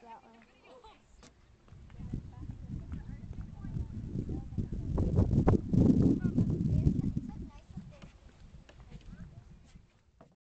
对。